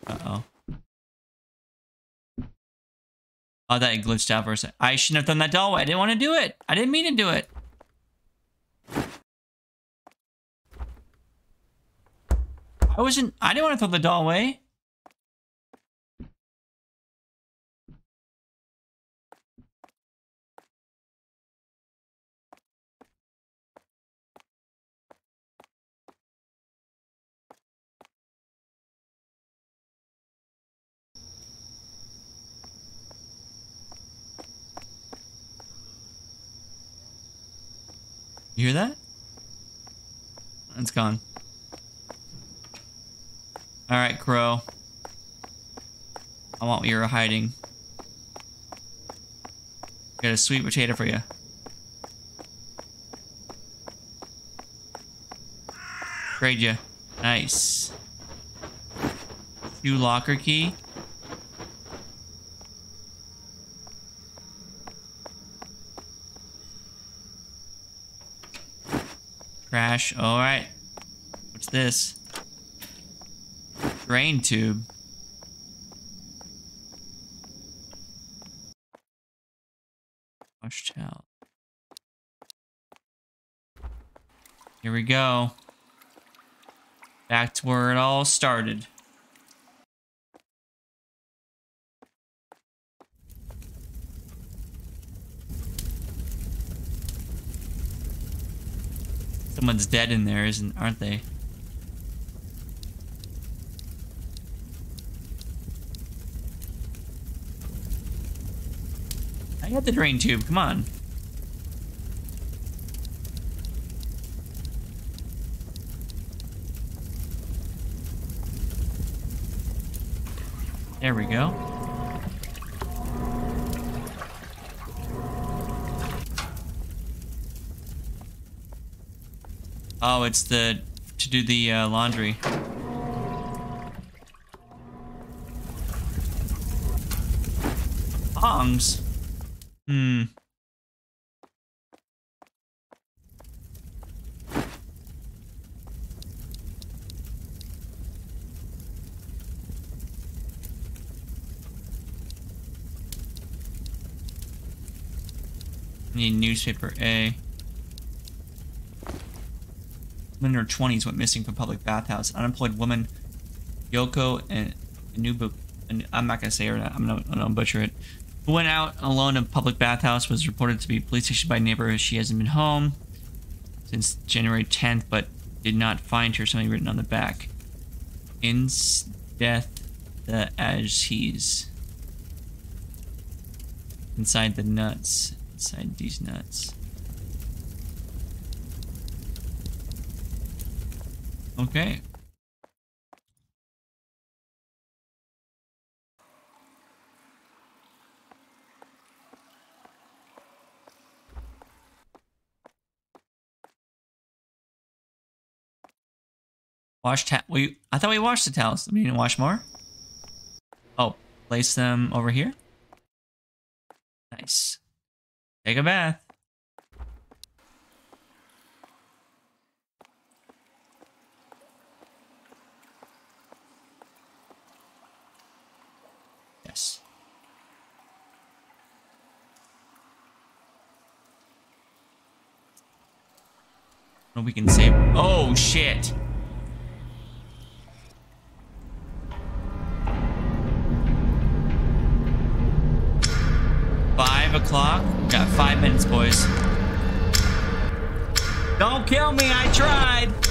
Uh-oh. Oh, that glitched out for a second. I shouldn't have done that doorway. I didn't want to do it. I didn't mean to do it. I wasn't... I didn't want to throw the doll away. You hear that? It's gone. Alright, Crow. I want what you're hiding. Got a sweet potato for you. Trade you. Nice. New locker key. Trash. Alright. What's this? Drain tube. Wash out. Here we go. Back to where it all started. Someone's dead in there, isn't aren't they? I got the drain tube, come on. There we go. Oh, it's the to do the uh, laundry. Tongs? Hmm. Need newspaper A. Women in her 20s went missing from public bathhouse. Unemployed woman Yoko and Nubu. And I'm not gonna say her. I'm gonna, I'm gonna butcher it. Who went out alone in public bathhouse was reported to be police station by neighbor. She hasn't been home since January 10th, but did not find her. Something written on the back. In death, the as he's inside the nuts. Inside these nuts. Okay. Wash ta- we I thought we washed the towels. We need to wash more? Oh, place them over here? Nice. Take a bath. Yes. What we can save. Oh, shit. Five o'clock? Got five minutes, boys. Don't kill me, I tried!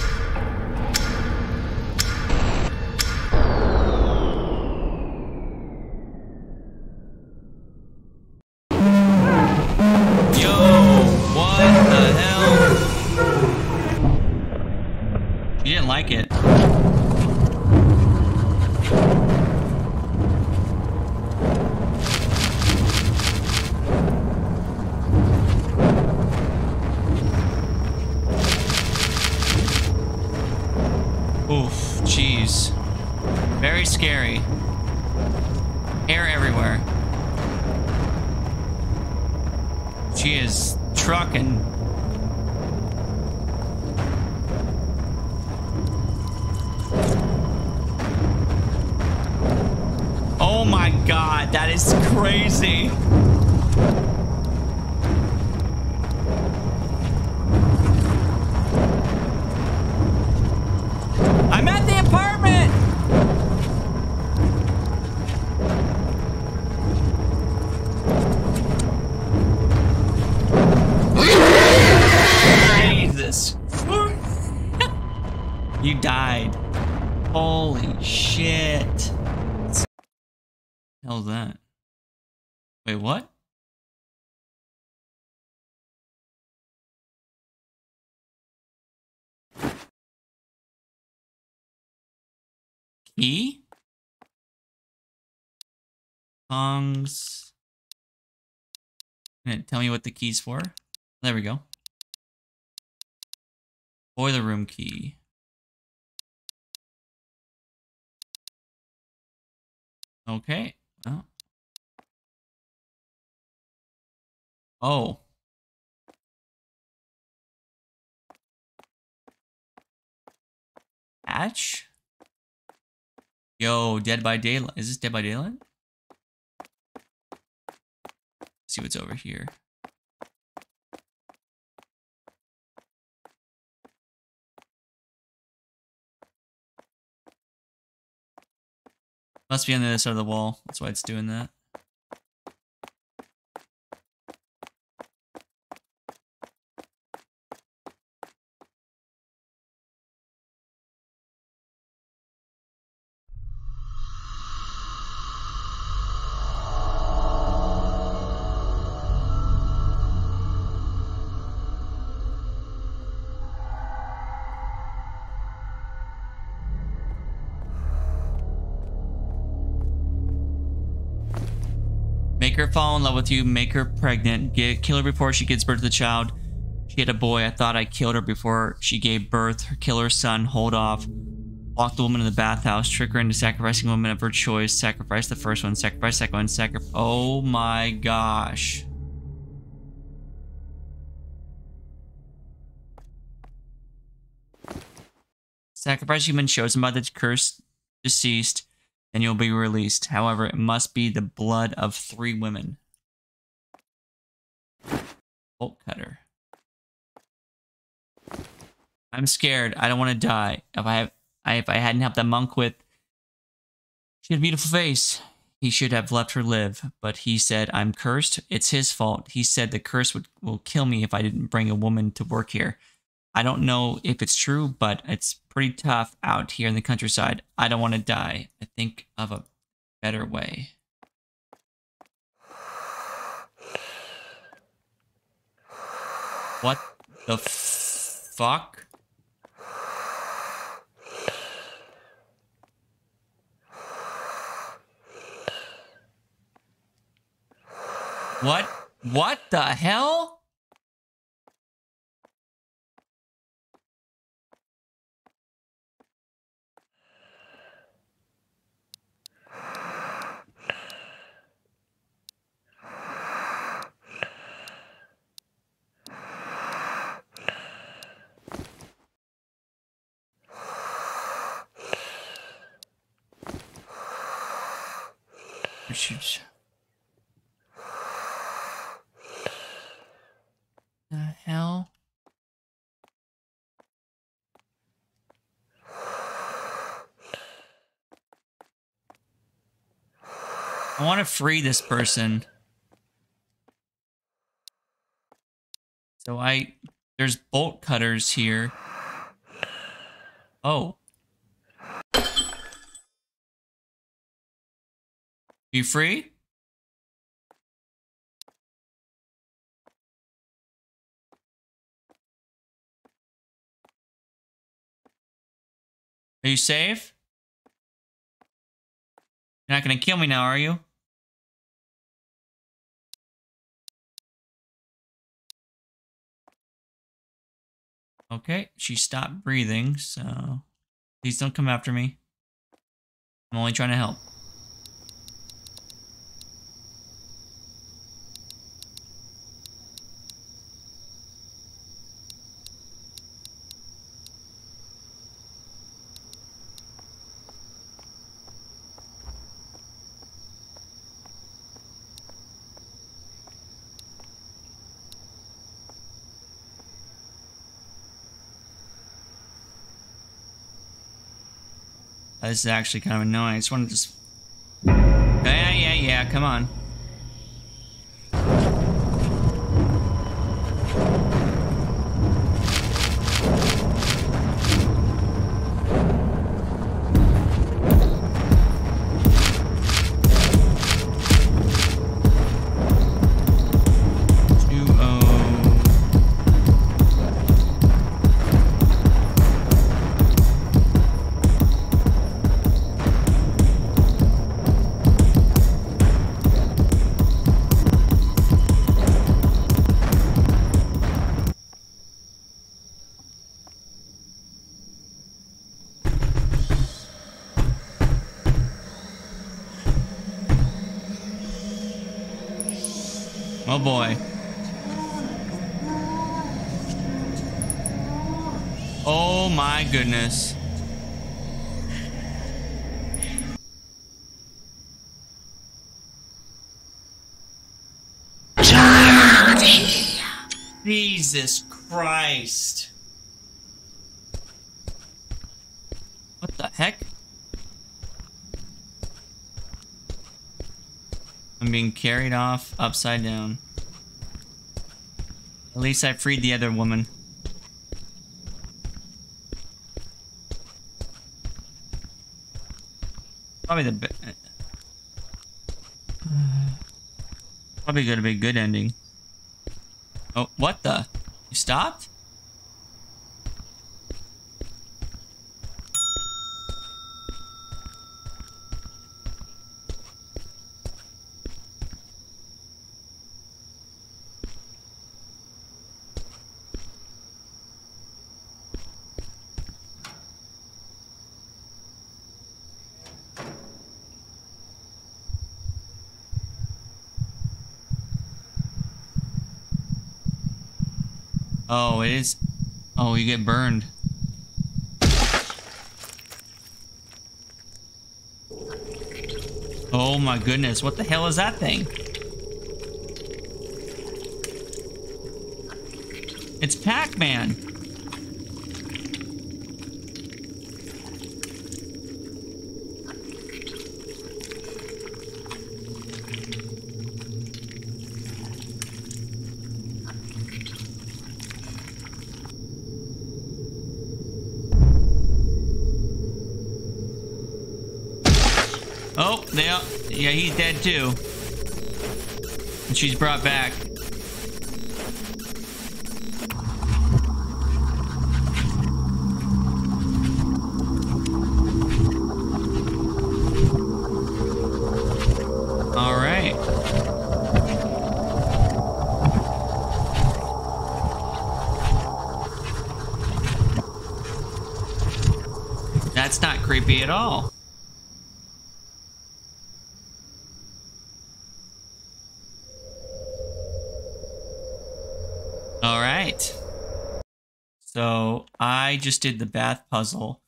Key? Songs. It tell me what the key's for? There we go. Boiler room key. Okay. Oh. Oh. Hatch? Yo, Dead by Daylight. Is this Dead by Daylight? Let's see what's over here. Must be on the other side of the wall. That's why it's doing that. Make her fall in love with you, make her pregnant, get kill her before she gives birth to the child. She had a boy. I thought I killed her before she gave birth. Kill her son, hold off. Lock the woman in the bathhouse, trick her into sacrificing a woman of her choice. Sacrifice the first one, sacrifice second one, sacrifice. Oh my gosh. Sacrifice human chosen by the cursed deceased, and you'll be released. However, it must be the blood of three women. Bolt cutter. I'm scared. I don't want to die. If I have, I, if I hadn't helped that monk with, she had a beautiful face. He should have let her live, but he said, I'm cursed. It's his fault. He said the curse would will kill me if I didn't bring a woman to work here. I don't know if it's true, but it's pretty tough out here in the countryside. I don't want to die. I think of a better way. What the fuck? What? What the hell? The hell? I want to free this person. So I, there's bolt cutters here. Oh. You free? Are you safe? You're not gonna kill me now, are you? Okay, she stopped breathing, so please don't come after me. I'm only trying to help. This is actually kind of annoying. I just want to just... Yeah, yeah, yeah, come on. Being carried off upside down. At least I freed the other woman. Probably the Probably gonna be a good ending. Oh, what the? You stopped? Oh, it is. Oh, you get burned. Oh my goodness, what the hell is that thing? It's Pac-Man. Oh, they are, yeah, he's dead too. And she's brought back. All right. That's not creepy at all. Just did the bath puzzle.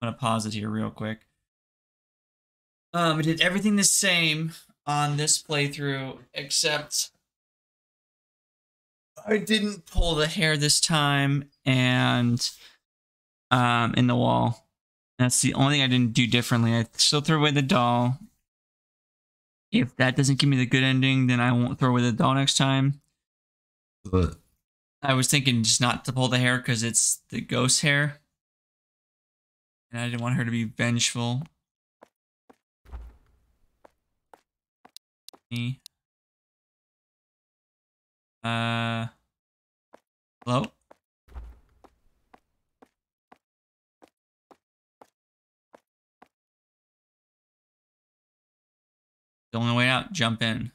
I'm gonna pause it here real quick. Um, I did everything the same. on this playthrough, except I didn't pull the hair this time and um in the wall. That's the only thing I didn't do differently. I still threw away the doll. If that doesn't give me the good ending, then I won't throw away the doll next time. But I was thinking just not to pull the hair because it's the ghost hair. And I didn't want her to be vengeful. Me. Uh. Hello? The only way out, jump in.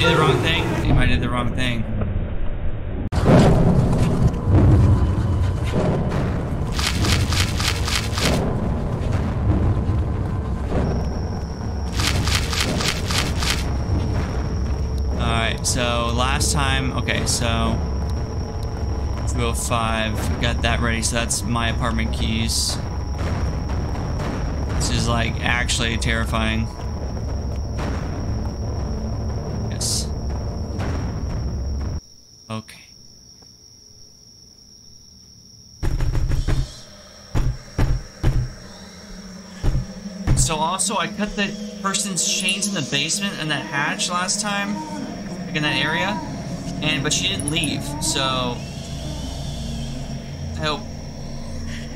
Do the wrong thing? I might did the wrong thing. Alright, so last time, okay, so 205, got that ready, so that's my apartment keys. This is like actually terrifying. Yes. Okay. So also I cut the person's chains in the basement and that hatch last time, like in that area, and but she didn't leave. So I hope,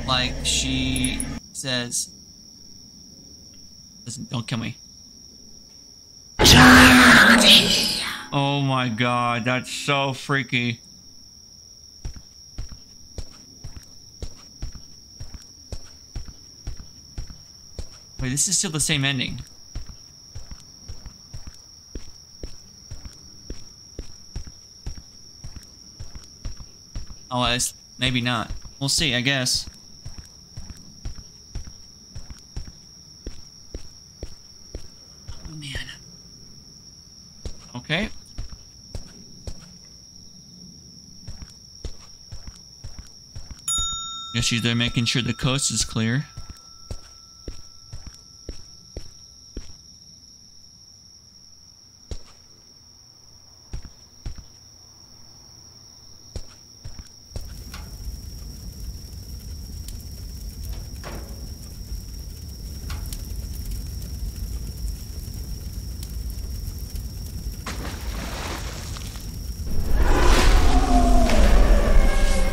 like she says, listen, don't kill me. Oh my god, that's so freaky. Wait, this is still the same ending. Oh, maybe not. We'll see, I guess. Okay. Guess she's there making sure the coast is clear.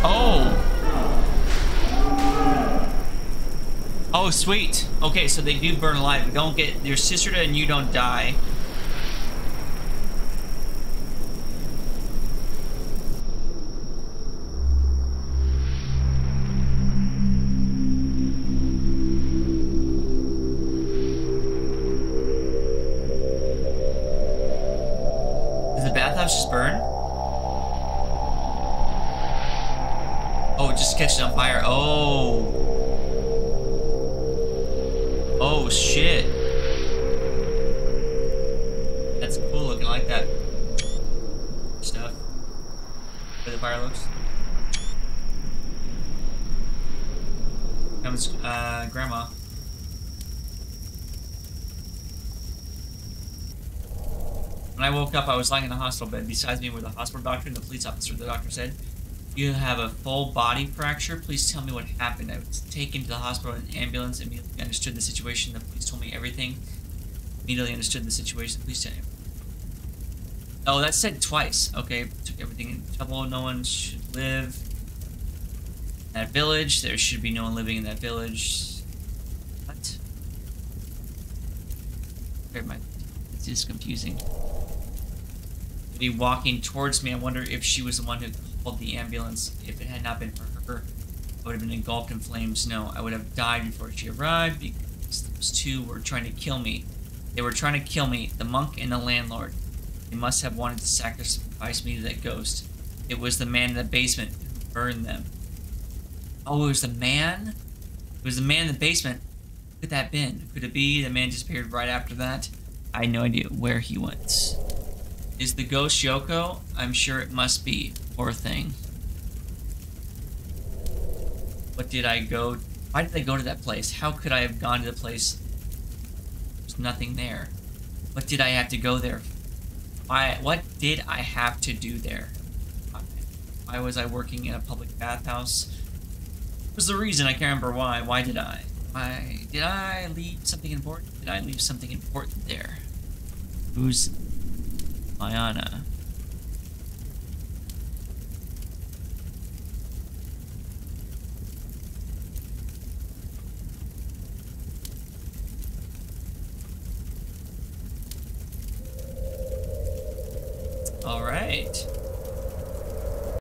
Oh. Oh, sweet. Okay, so they do burn alive. Don't get your sister and you don't die. Does the bathhouse just burn? Woke up, I was lying in the hospital bed. Besides me were the hospital doctor and the police officer. The doctor said, You have a full body fracture. Please tell me what happened. I was taken to the hospital in an ambulance. Immediately understood the situation. The police told me everything. Immediately understood the situation. Please tell me. Oh, that said twice. Okay, took everything in trouble. No one should live that village. There should be no one living in that village. What? Am I? It's just confusing. Be walking towards me. I wonder if she was the one who called the ambulance. If it had not been for her, I would have been engulfed in flames. No, I would have died before she arrived because those two were trying to kill me. They were trying to kill me, the monk and the landlord. They must have wanted to sacrifice me to that ghost. It was the man in the basement who burned them. Oh, it was the man? It was the man in the basement. Who could that been? Could it be the man disappeared right after that? I had no idea where he went. Is the ghost Yoko? I'm sure it must be. Poor thing. What did I go? Why did I go to that place? How could I have gone to the place? There's nothing there. What did I have to go there? Why? What did I have to do there? Why, was I working in a public bathhouse? What was the reason? I can't remember why. Why did I? Why did I leave something important? Did I leave something important there? Who's Mayana?